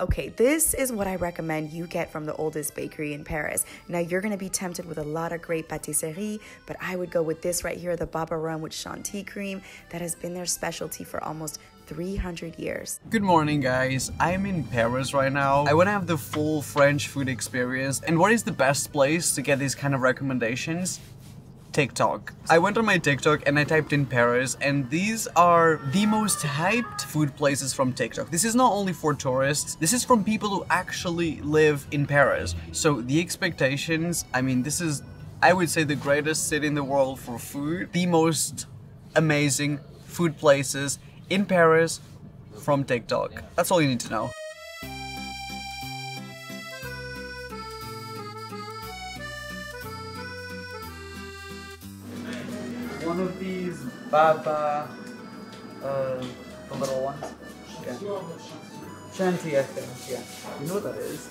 Okay, this is what I recommend you get from the oldest bakery in Paris. Now, you're gonna be tempted with a lot of great patisserie, but I would go with this right here, the Baba Rum with Chantilly cream, that has been their specialty for almost 300 years. Good morning guys, I'm in Paris right now. I want to have the full French food experience and what is the best place to get these kind of recommendations? TikTok. I went on my TikTok and I typed in Paris and these are the most hyped food places from TikTok. This is not only for tourists, this is from people who actually live in Paris. So the expectations, I mean this is, I would say the greatest city in the world for food. The most amazing food places in Paris from TikTok. That's all you need to know. Baba, uh, the little ones. Yeah. Shanty, I think. Yeah. You know what that is?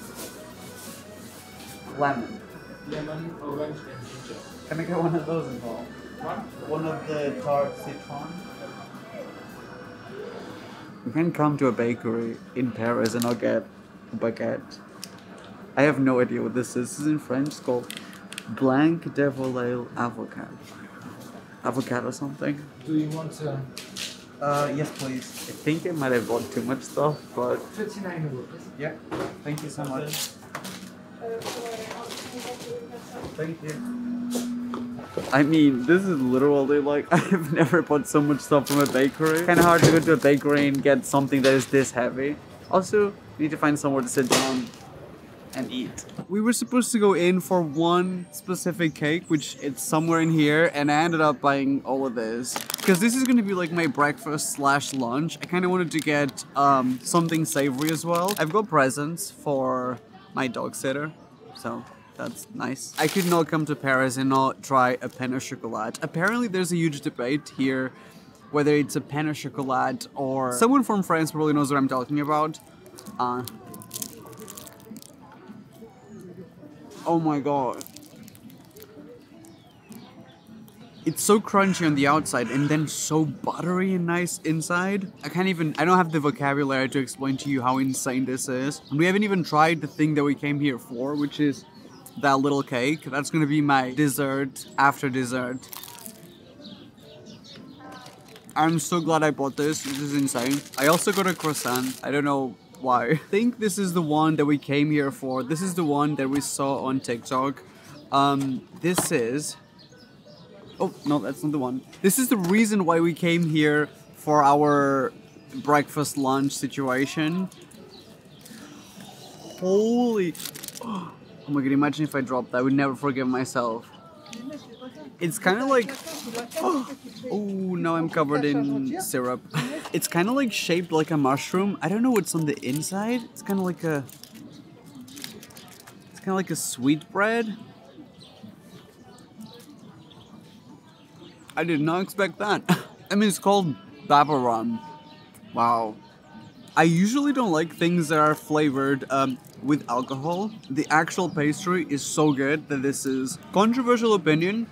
Lemon. Lemon, orange, and ginger. Can I get one of those involved? One? One of the tart citron. You can come to a bakery in Paris and I'll get a baguette. I have no idea what this is. This is in French. It's called Blanc de Volaille Avocado avocado or something. Do you want uh, Uh, yes, please. I think I might have bought too much stuff, but 39 euros? yeah. Thank you so much. Thank you. I mean, this is literally like I've never bought so much stuff from a bakery. Kind of hard to go to a bakery and get something that is this heavy. Also, you need to find somewhere to sit down and eat. We were supposed to go in for one specific cake, which it's somewhere in here, and I ended up buying all of this. Because this is going to be like my breakfast slash lunch. I kind of wanted to get um, something savory as well. I've got presents for my dog sitter, so that's nice. I could not come to Paris and not try a pain au chocolat. Apparently there's a huge debate here whether it's a pain au chocolat or... Someone from France probably knows what I'm talking about. Uh, Oh my god. It's so crunchy on the outside and then so buttery and nice inside. I can't even, I don't have the vocabulary to explain to you how insane this is. And we haven't even tried the thing that we came here for, which is that little cake. That's gonna be my dessert after dessert. I'm so glad I bought this. This is insane. I also got a croissant. I don't know why. I think this is the one that we came here for. This is the one that we saw on TikTok. Um, this is... Oh, no, that's not the one. This is the reason why we came here for our breakfast lunch situation. Holy... Oh my god, imagine if I dropped that. I would never forgive myself. It's kind of like... Oh, now I'm covered in syrup. It's kind of like shaped like a mushroom. I don't know what's on the inside. It's kind of like a... It's kind of like a sweet bread. I did not expect that. I mean, it's called babarum Wow. I usually don't like things that are flavored um, with alcohol. The actual pastry is so good that this is controversial opinion.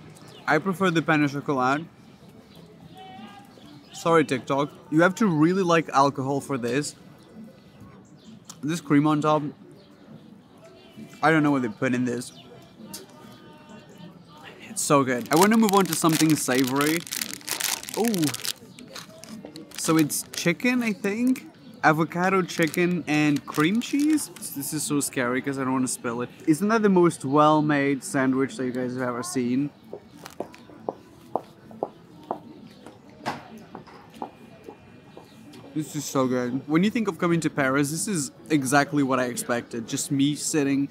I prefer the pain au chocolat. Sorry, TikTok. You have to really like alcohol for this. This cream on top. I don't know what they put in this. It's so good. I want to move on to something savory. Oh. So it's chicken, I think? Avocado chicken and cream cheese? This is so scary because I don't want to spill it. Isn't that the most well-made sandwich that you guys have ever seen? This is so good. When you think of coming to Paris, this is exactly what I expected. Just me sitting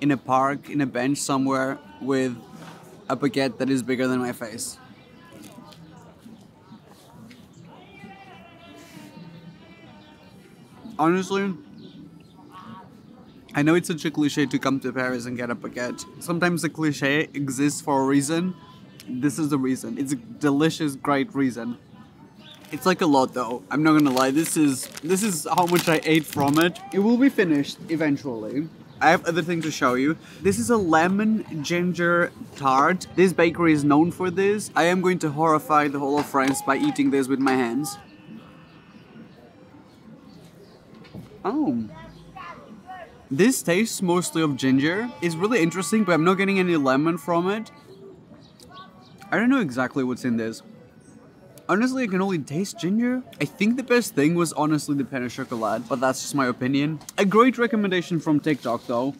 in a park, in a bench somewhere with a baguette that is bigger than my face. Honestly, I know it's such a cliche to come to Paris and get a baguette. Sometimes the cliche exists for a reason. This is the reason. It's a delicious, great reason. It's like a lot though. I'm not gonna lie. This is this is how much I ate from it. It will be finished eventually. I have other things to show you. This is a lemon ginger tart. This bakery is known for this. I am going to horrify the whole of France by eating this with my hands. Oh. This tastes mostly of ginger. It's really interesting, but I'm not getting any lemon from it. I don't know exactly what's in this. Honestly, I can only taste ginger. I think the best thing was honestly the pain au chocolat, but that's just my opinion. A great recommendation from TikTok though.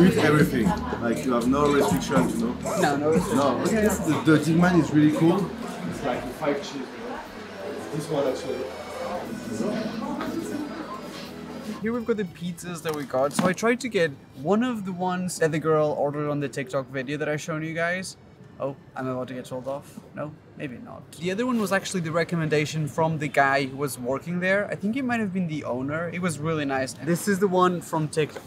You eat everything. Like you have no restrictions, you know. No, no. No, okay. The, the Dig Man is really cool. It's like a five cheese, you know. This one actually. Here we've got the pizzas that we got. So I tried to get one of the ones that the girl ordered on the TikTok video that I shown you guys. Oh, I'm about to get told off. No, maybe not. The other one was actually the recommendation from the guy who was working there. I think he might have been the owner. It was really nice. This is the one from TikTok.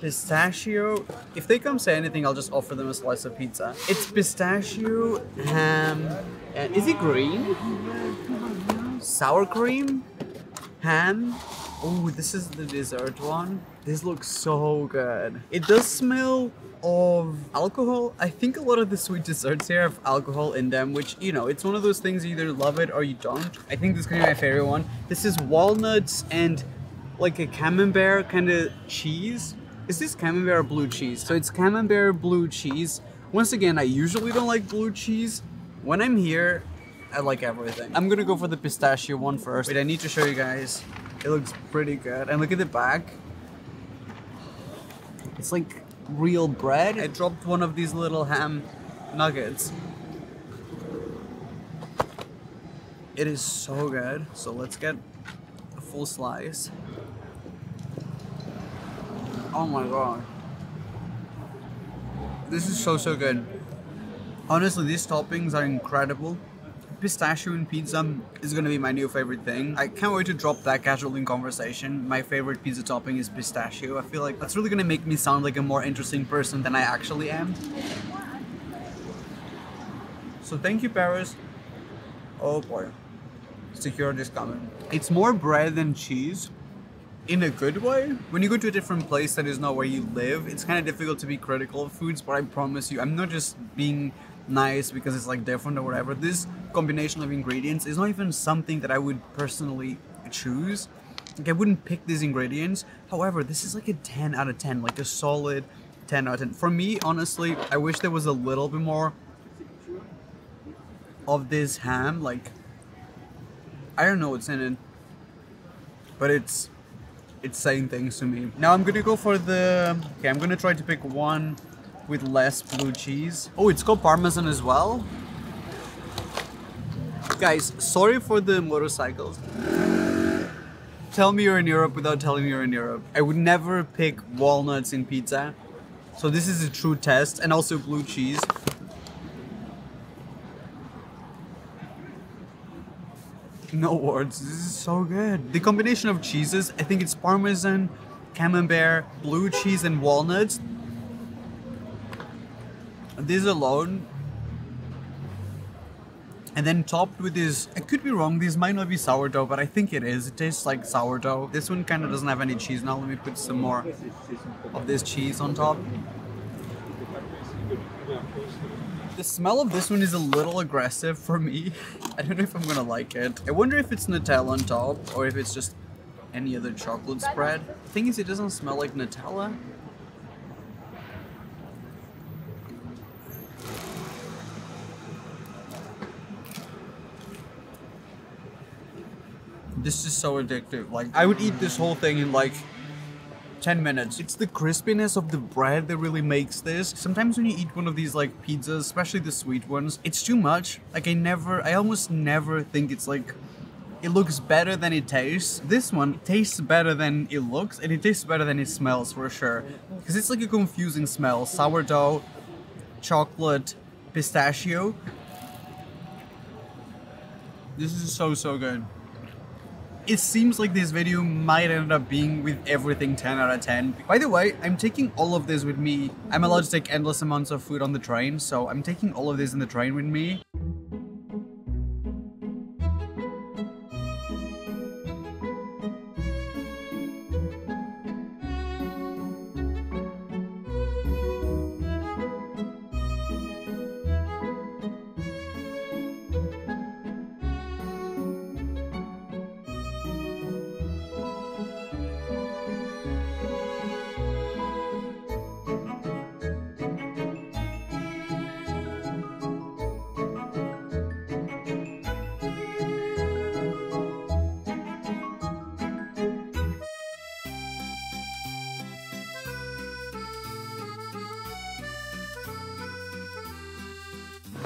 Pistachio. If they come say anything, I'll just offer them a slice of pizza. It's pistachio, ham, is it green? Sour cream, ham. Oh, this is the dessert one. This looks so good. It does smell of alcohol. I think a lot of the sweet desserts here have alcohol in them, which, you know, it's one of those things you either love it or you don't. I think this is gonna be my favorite one. This is walnuts and like a camembert kind of cheese. Is this camembert blue cheese? So it's camembert blue cheese. Once again, I usually don't like blue cheese. When I'm here, I like everything. I'm gonna go for the pistachio one first. Wait, I need to show you guys. It looks pretty good. And look at the back. It's like real bread. I dropped one of these little ham nuggets. It is so good. So let's get a full slice. Oh my god. This is so so good. Honestly, these toppings are incredible. Pistachio and pizza is gonna be my new favorite thing. I can't wait to drop that casual in conversation. My favorite pizza topping is pistachio. I feel like that's really gonna make me sound like a more interesting person than I actually am. So thank you, Paris. Oh boy. Security is coming. It's more bread than cheese in a good way. When you go to a different place that is not where you live, it's kind of difficult to be critical of foods, but I promise you, I'm not just being nice because it's like different or whatever. This combination of ingredients is not even something that I would personally choose. Like I wouldn't pick these ingredients. However, this is like a 10 out of 10, like a solid 10 out of 10. For me, honestly, I wish there was a little bit more of this ham. Like, I don't know what's in it, but it's it's saying things to me. Now I'm gonna go for the. Okay, I'm gonna try to pick one with less blue cheese. Oh, it's got parmesan as well. Guys, sorry for the motorcycles. Tell me you're in Europe without telling me you're in Europe. I would never pick walnuts in pizza. So this is a true test and also blue cheese. No words, this is so good. The combination of cheeses, I think it's parmesan, camembert, blue cheese and walnuts. This alone and then topped with this, I could be wrong, this might not be sourdough, but I think it is. It tastes like sourdough. This one kind of doesn't have any cheese. Now let me put some more of this cheese on top. The smell of this one is a little aggressive for me. I don't know if I'm gonna like it. I wonder if it's Nutella on top or if it's just any other chocolate spread. The thing is, it doesn't smell like Nutella. This is so addictive. Like, I would eat this whole thing in like 10 minutes. It's the crispiness of the bread that really makes this. Sometimes when you eat one of these like pizzas, especially the sweet ones, it's too much. Like I never, I almost never think it's like, it looks better than it tastes. This one tastes better than it looks and it tastes better than it smells for sure. Because it's like a confusing smell. Sourdough, chocolate, pistachio. This is so, so good. It seems like this video might end up being with everything 10 out of 10. By the way, I'm taking all of this with me. I'm allowed to take endless amounts of food on the train, so I'm taking all of this in the train with me.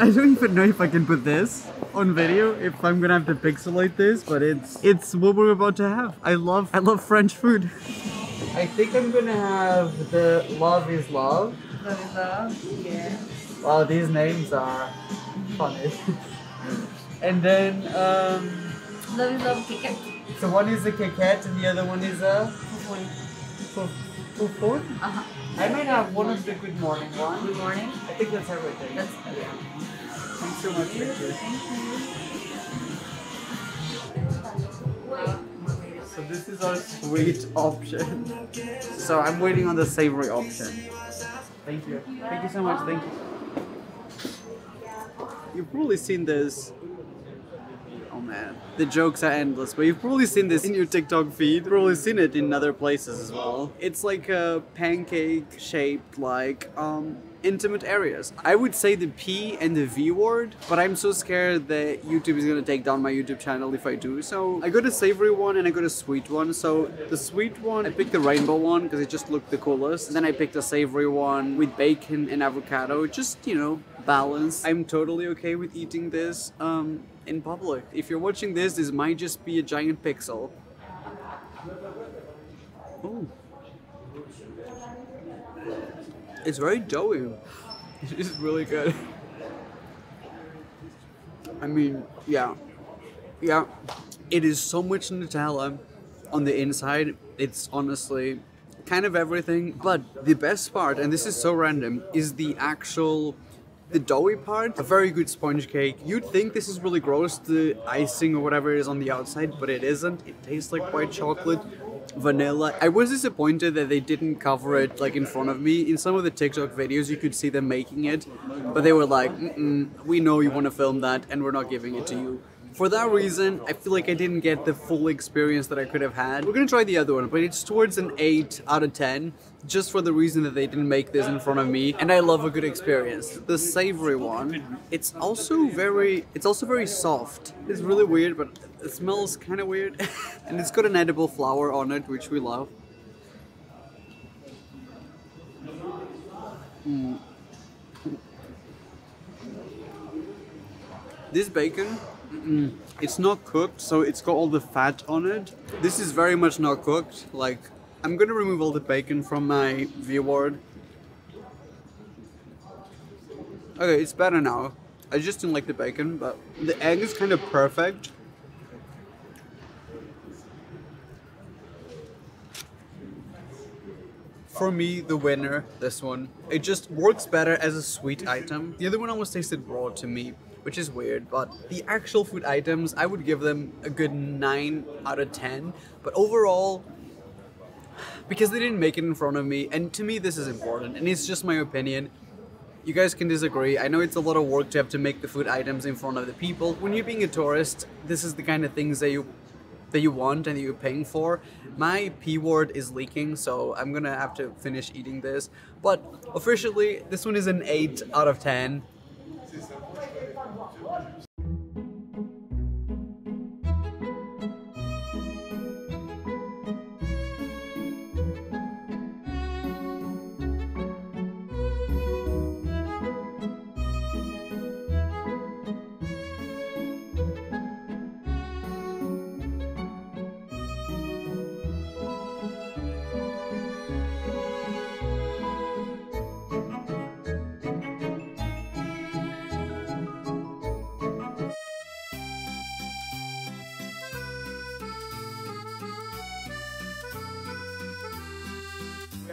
I don't even know if I can put this on video if I'm gonna have to pixelate this, but it's it's what we're about to have. I love I love French food. I think I'm gonna have the love is love. Love is love. Yeah. Wow, these names are funny. and then um, Love is love ticket. so one is a Kit and the other one is a Good Fufun. Uh-huh. I might have one of the good morning one. Good morning. I think that's everything. That's yeah. Thanks so much, Victor. So this is our sweet option. So I'm waiting on the savory option. Thank you. Thank you so much. Thank you. You've probably seen this. Oh man, the jokes are endless. But you've probably seen this in your TikTok feed. Probably seen it in other places as well. It's like a pancake shaped like um intimate areas. I would say the P and the V word, but I'm so scared that YouTube is gonna take down my YouTube channel if I do. So I got a savory one and I got a sweet one. So the sweet one, I picked the rainbow one because it just looked the coolest. And then I picked a savory one with bacon and avocado, just you know, balance. I'm totally okay with eating this um, in public. If you're watching this, this might just be a giant pixel. It's very doughy. It's really good. I mean, yeah. Yeah. It is so much Nutella on the inside. It's honestly kind of everything. But the best part, and this is so random, is the actual the doughy part, a very good sponge cake. You'd think this is really gross, the icing or whatever is on the outside, but it isn't. It tastes like white chocolate, vanilla. I was disappointed that they didn't cover it like in front of me. In some of the TikTok videos, you could see them making it, but they were like, Mm-mm, "We know you want to film that, and we're not giving it to you." For that reason, I feel like I didn't get the full experience that I could have had. We're gonna try the other one, but it's towards an 8 out of 10, just for the reason that they didn't make this in front of me, and I love a good experience. The savory one, it's also very, it's also very soft. It's really weird, but it smells kind of weird, and it's got an edible flower on it, which we love. Mm. This bacon, mm, it's not cooked, so it's got all the fat on it. This is very much not cooked. Like, I'm gonna remove all the bacon from my view board. Okay, it's better now. I just didn't like the bacon, but the egg is kind of perfect. For me, the winner, this one. It just works better as a sweet item. The other one almost tasted raw to me, which is weird, but the actual food items, I would give them a good 9 out of 10. But overall, because they didn't make it in front of me, and to me this is important, and it's just my opinion. You guys can disagree. I know it's a lot of work to have to make the food items in front of the people. When you're being a tourist, this is the kind of things that you that you want and that you're paying for. My P word is leaking, so I'm gonna have to finish eating this. But officially, this one is an 8 out of 10.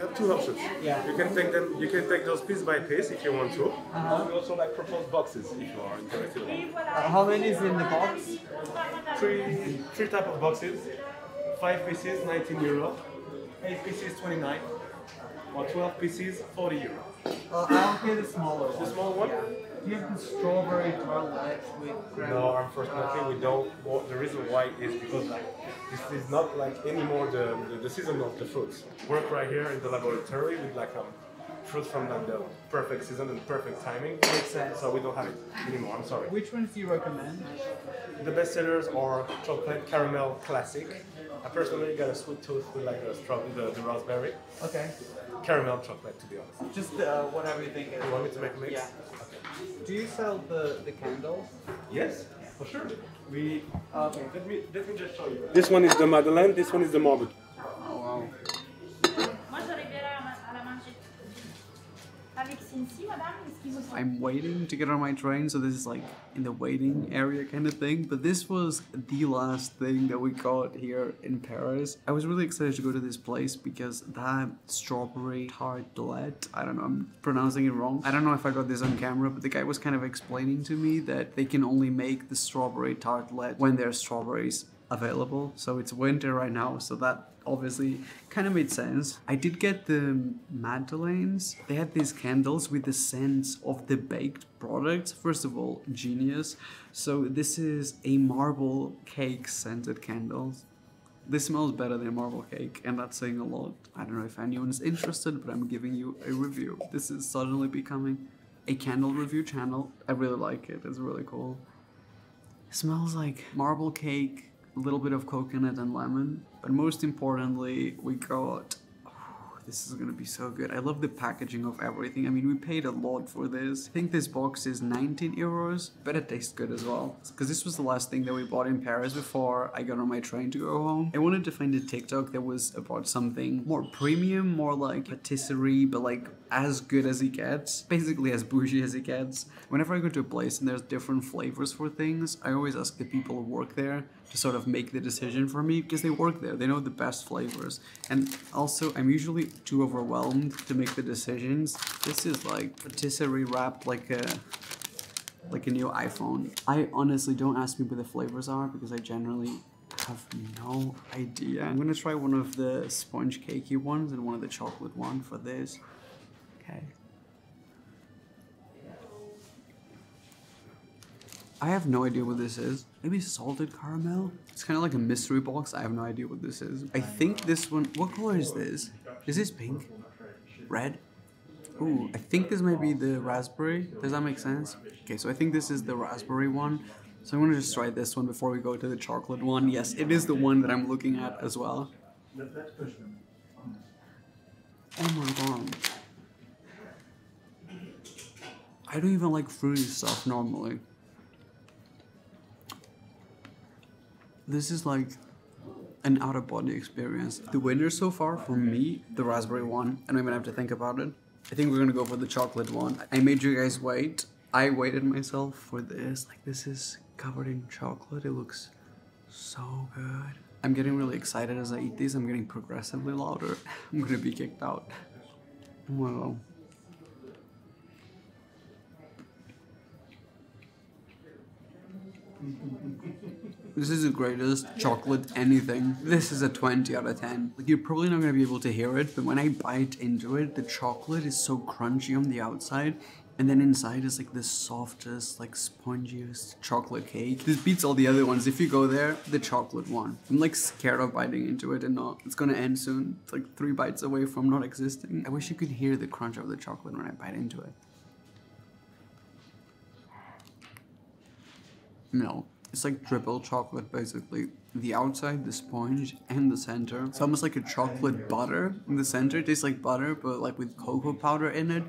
You have two options. Yeah. You can take them. You can take those piece by piece if you want to. Uh-huh. Or we also like propose boxes if you are interested. Uh, how many is in the box? Three three type of boxes. Five pieces, 19 euro. Eight pieces, 29. Or 12 pieces, 40 euro. Uh, I'll get a smaller The small one? Do you have the strawberry tartlet with No, unfortunately we don't. Well, the reason why is because like this is not like anymore the, the, the season of the fruits. Work right here in the laboratory with like um, fruit from like the perfect season and perfect timing. Makes sense. So we don't have it anymore. I'm sorry. Which ones do you recommend? The best sellers are chocolate caramel classic. I personally got a sweet tooth with like the straw, the, the raspberry, Okay. caramel chocolate to be honest. Just uh, whatever you think. You want me to make a mix? Yeah. Okay. Do you sell the, the candles? Yes, for sure. We Okay. let me let me just show you. This one is the Madeleine. This one is the marble. I'm waiting to get on my train, so this is like in the waiting area kind of thing. But this was the last thing that we got here in Paris. I was really excited to go to this place because that strawberry tartlet, I don't know, I'm pronouncing it wrong. I don't know if I got this on camera, but the guy was kind of explaining to me that they can only make the strawberry tartlet when there are strawberries available. So it's winter right now, so that obviously kind of made sense. I did get the Madeleines. They had these candles with the scents of the baked products. First of all, genius. So this is a marble cake scented candles. This smells better than marble cake, and that's saying a lot. I don't know if anyone's interested, but I'm giving you a review. This is suddenly becoming a candle review channel. I really like it. It's really cool. It smells like marble cake, a little bit of coconut and lemon, but most importantly, we got. this is gonna be so good. I love the packaging of everything. I mean, we paid a lot for this. I think this box is 19 euros, but it tastes good as well. Because this was the last thing that we bought in Paris before I got on my train to go home. I wanted to find a TikTok that was about something more premium, more like patisserie, but like as good as it gets. Basically as bougie as it gets. Whenever I go to a place and there's different flavors for things, I always ask the people who work there to sort of make the decision for me because they work there. They know the best flavors. And also, I'm usually too overwhelmed to make the decisions. This is like patisserie wrapped like a like a new iPhone. I honestly don't ask me what the flavors are because I generally have no idea. I'm gonna try one of the sponge cakey ones and one of the chocolate one for this. Okay. I have no idea what this is. Maybe salted caramel? It's kind of like a mystery box. I have no idea what this is. I think this one. What color is this? Is this pink? Red? Ooh, I think this might be the raspberry. Does that make sense? Okay, so I think this is the raspberry one. So I'm gonna just try this one before we go to the chocolate one. Yes, it is the one that I'm looking at as well. Oh my god. I don't even like fruity stuff normally. This is like an out of body experience. The winner so far for me, the raspberry one. I don't even have to think about it. I think we're gonna go for the chocolate one. I made you guys wait. I waited myself for this. Like this is covered in chocolate. It looks so good. I'm getting really excited as I eat these. I'm getting progressively louder. I'm gonna be kicked out. Wow. This is the greatest chocolate anything. This is a 20 out of 10. Like you're probably not gonna be able to hear it, but when I bite into it, the chocolate is so crunchy on the outside. And then inside is like the softest, like spongiest chocolate cake. This beats all the other ones. If you go there, the chocolate one. I'm like scared of biting into it and not. It's gonna end soon. It's like three bites away from not existing. I wish you could hear the crunch of the chocolate when I bite into it. No, it's like triple chocolate basically. The outside, the sponge, and the center. It's almost like a chocolate butter in the center. It tastes like butter, but like with cocoa powder in it.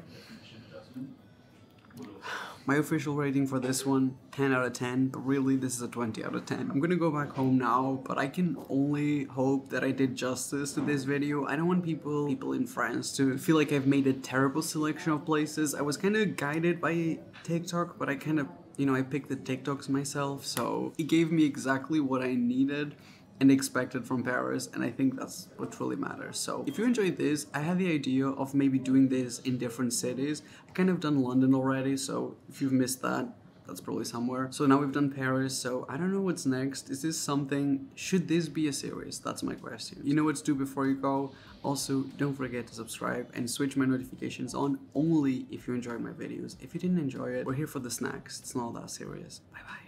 My official rating for this one, 10 out of 10, but really this is a 20 out of 10. I'm gonna go back home now, but I can only hope that I did justice to this video. I don't want people people in France to feel like I've made a terrible selection of places. I was kind of guided by TikTok, but I kind of, you know, I picked the TikToks myself, so it gave me exactly what I needed. and expected from Paris, and I think that's what truly matters. So, if you enjoyed this, I had the idea of maybe doing this in different cities. I kind of done London already, so if you've missed that, that's probably somewhere. So now we've done Paris, so I don't know what's next. Is this something, should this be a series? That's my question. You know what to do before you go. Also, don't forget to subscribe and switch my notifications on only if you enjoy my videos. If you didn't enjoy it, we're here for the snacks. It's not that serious. Bye bye.